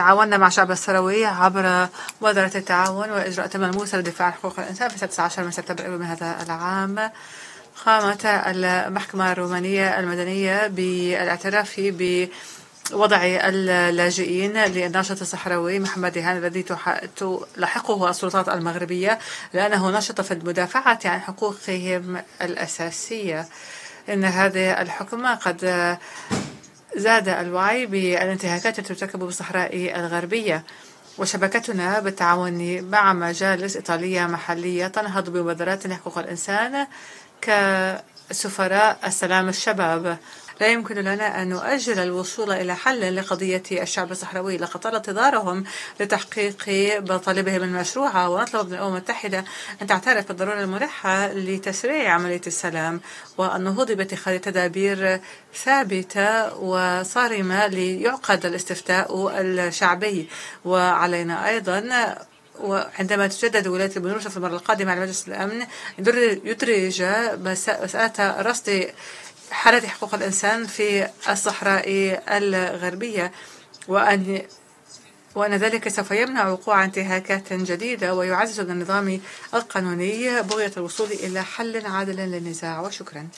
تعاوننا مع شعب الصحراوي عبر مبادرة التعاون وإجراءات ملموسة للدفاع عن حقوق الإنسان في 16 من سبتمبر من هذا العام. قامت المحكمة الرومانية المدنية بالاعتراف ب وضع اللاجئين للناشط الصحراوي محمد دهان الذي تلاحقه السلطات المغربية لأنه نشط في المدافعة عن حقوقهم الأساسية. إن هذه الحكومة قد زاد الوعي بالانتهاكات التي ترتكب بالصحراء الغربية. وشبكتنا بالتعاون مع مجالس إيطالية محلية تنهض بمبادرات حقوق الإنسان كسفراء السلام الشباب. لا يمكن لنا أن نؤجل الوصول إلى حل لقضية الشعب الصحراوي. لقد طال انتظارهم لتحقيق مطالبهم المشروعة ونطلب من الأمم المتحدة أن تعترف بالضرورة الملحة لتسريع عملية السلام والنهوض باتخاذ تدابير ثابتة وصارمة ليعقد الاستفتاء الشعبي. وعلينا أيضا وعندما تجدد ولاية البنوك في المرة القادمة على مجلس الأمن يدرج مسألة رصد حالة حقوق الإنسان في الصحراء الغربية وأن وأن ذلك سوف يمنع وقوع انتهاكات جديدة ويعزز النظام القانوني بغية الوصول إلى حل عادل للنزاع. وشكرا.